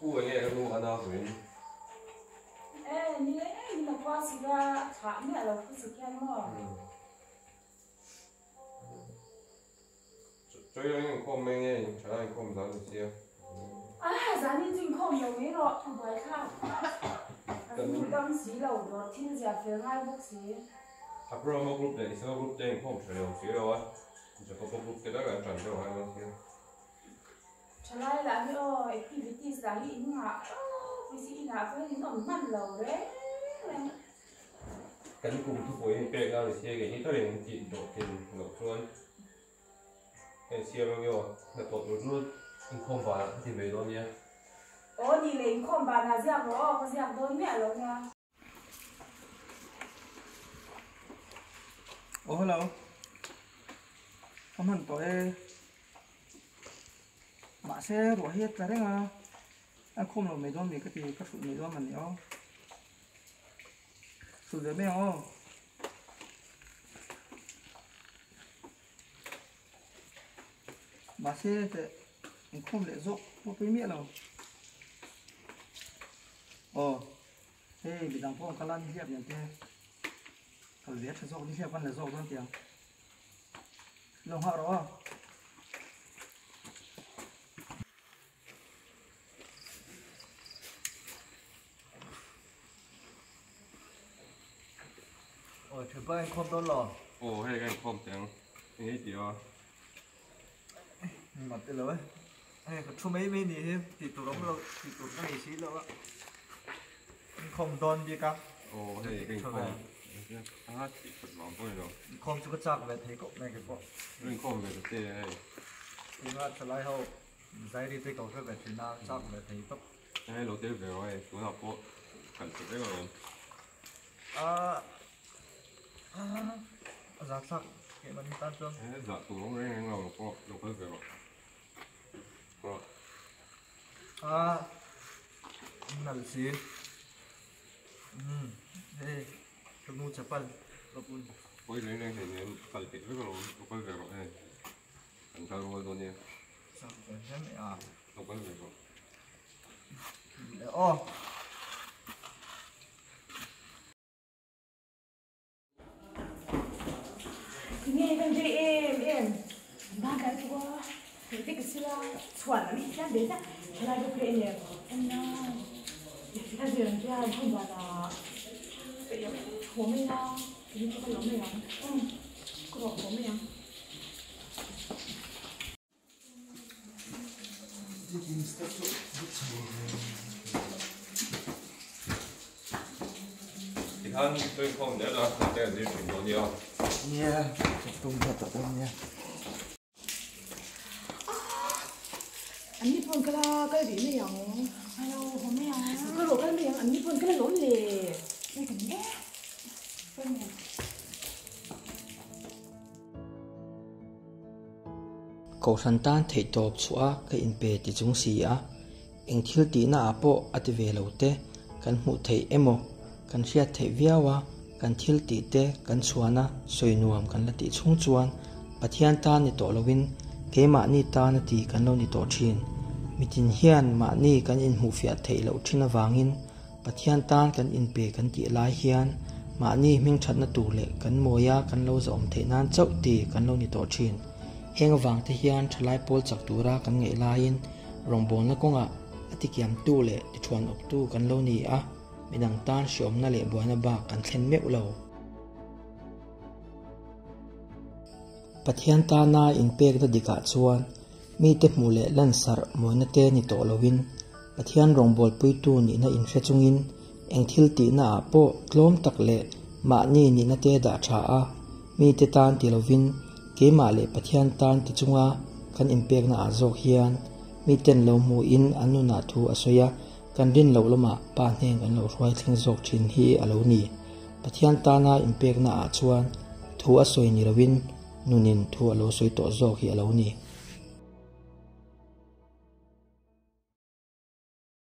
cua nghe cái lúa nào rồi ê như thế như là qua sự ra thảm này là cái sự kia mà cho nên anh không mấy nghe cho anh không dám được chưa à dám đi chính không nhiều mấy lọ thằng bài khác anh tâm sĩ lầu đó thiên giả phía ngay bốc sĩ à bro mà group này sao group này không chơi được chứ đâu á chỉ có group cái đó là chẳng đâu hay là chưa chalai la hi o activities la hi in nga mi si là phải những non man lo re kan kum tu po in pe ga ni se ge ni to ren ti do ken lo chuan en sia lo yo na to tu nu in khom ba ti ve do nia o ni không in là ba na có ro ko zia do me lo nia Oh, hello. Come on, boy. Mạ xe rủa hết ra đấy mà ăn không là mấy đón mình cái gì Các sự mấy đón mà nhớ Sự đấy mèo không Mạ xe thì không lệ rộng Có cái miệng nào Ồ Thế bị đằng phong cá lăn hiệp nhận thế Thôi viết cho rộng đi hiệp con là rộng luôn tiền Lòng họ đó Ồ, chứ bà anh không tốt lò. Ồ, hay anh không tiếng Anh ấy à Mặt tí lối Anh có mấy mấy đi Thì tụi nó lâu, thì tụi nó nghỉ xí lâu á. Không tốt đi cả Ồ, hay anh không À, chú có chạc về thấy cậu này cái cậu Anh không về được tê hay Thì mà thật lại hậu. Giải đi tê về thì nào chạc về thấy cậu Hay lỗ tê về rồi, chú nào cậu Cần chụp đấy rồi. À giọt sắc cái bánh tan chưa giọt cũng không nghe ngầu có đâu có gì rồi. À nằm xin ừ muốn chụp ảnh tôi muốn bây giờ này thì nên phải tiết với rồi đâu có gì rồi. Anh sao rồi tôi nhé sao vậy à? Đâu có gì rồi. Ô bên dưới em em ba cái quá thế cái xưa chuẩn đi ra đấy ra thế là được cái này em nó để ra giường ra không bảo là vậy hôm nay nó thì chúng tôi có lắm mày lắm. 你看对空你了，这样子全部要。耶，东西都东西。anh đi phun cái là cái gì này ông, alo hôm nay ông, cái lỗ cái này anh đi phun cái là lỗ lì, đây cái này, phun này. cầu san tan thấy top xóa cái in pe thì chúng xì á, anh thiếu tí na apo ati về lâu te, căn hụ thấy emo kan hriat thei viawa kan thil ti te, kan chuana soi nuam kan lati chung chuan. Pathian ta ni to lovin ke ma ni ta na ti kan lo ni to thin. Mitin hian ma ni kan in hu fiat thei lo thina wangin pathian tan kan in pe kan ti lai hian ma ni ming that na tu le kan moya kan lo zom thei nan chau ti kan lo ni to thin. Heng wang te hian thlai pol chak tura kan ngei lain rombon na konga atikiam tu le ti thuan ok tu kan lo ni a midang tan siom na le buana ba kan thlen meu lo. Pathian ta na in pek da dika chuan. Mi te mu le lan sar moina te ni to lovin pathian rongbol pui tu ni na in hre chungin eng thil ti na a po tlom tak le ma ni ni na te da tha a. Mi te tan ti lovin ke ma le pathian tan ti chunga kan in pek na ah azok hian. Mi ten lo mu in anu na thu asoya kan rin lo lama pa hnen kan lo hruai thleng zok thin hi alo ni pathian ta na in pek na a chuan thu asoi ni rawin nunin thu alo soi to zok hi alo ni